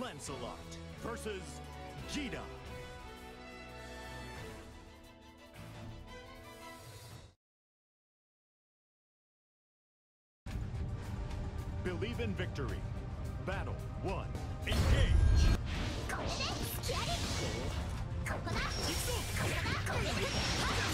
Lancelot versus Jita. Believe in victory. Battle one. Engage. これで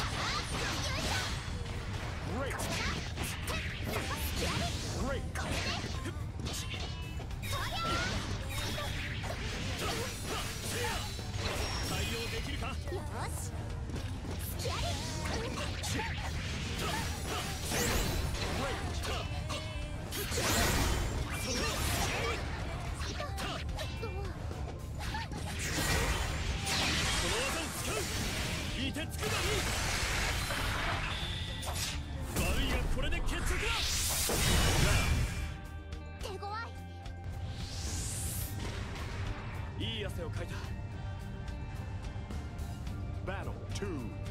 をかいた Battle 2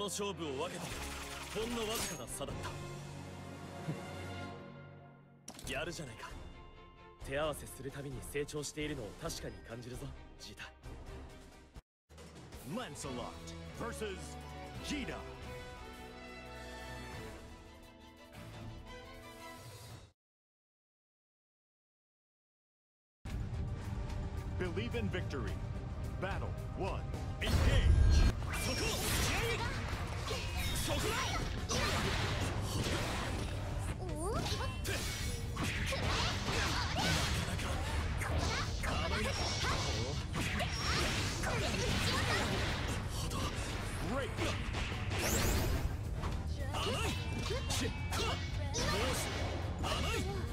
の勝負を分けてほんのわずかな差だった やるじゃないか手合わせするたびに成長しているのを確かに感じるぞジータ Lancelot vs Jita Believe in victory. Battle 1. Engage! 甘い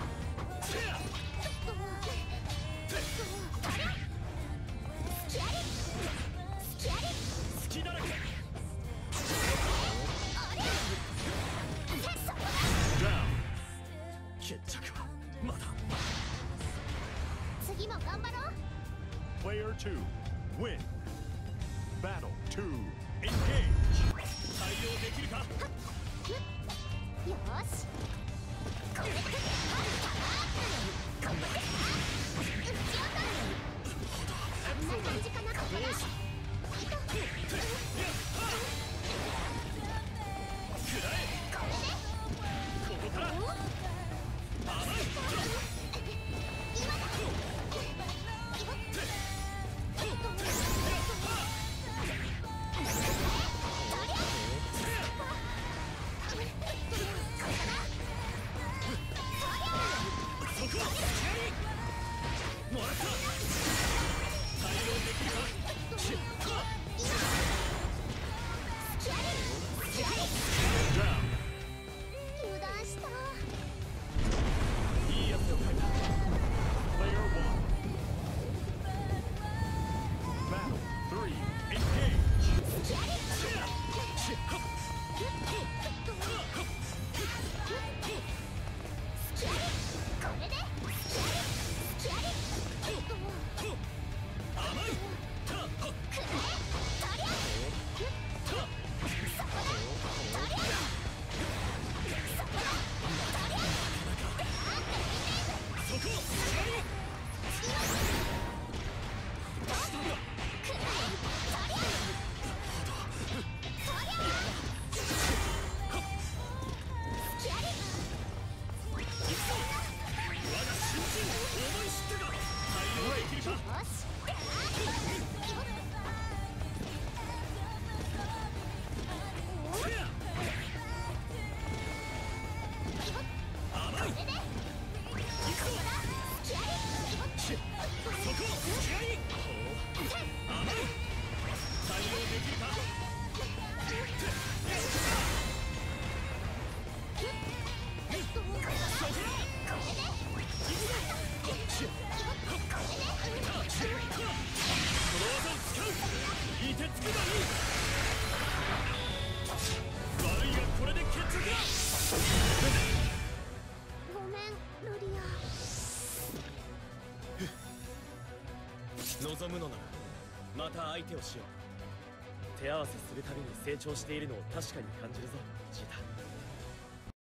次も頑張ろう。Player 2 win. Battle 2 Engage. 対応できるか？よし。これでこんな感じかなここ us? 望むのならまた相手をしよう手合わせするたびに成長しているのを確かに感じるぞジータ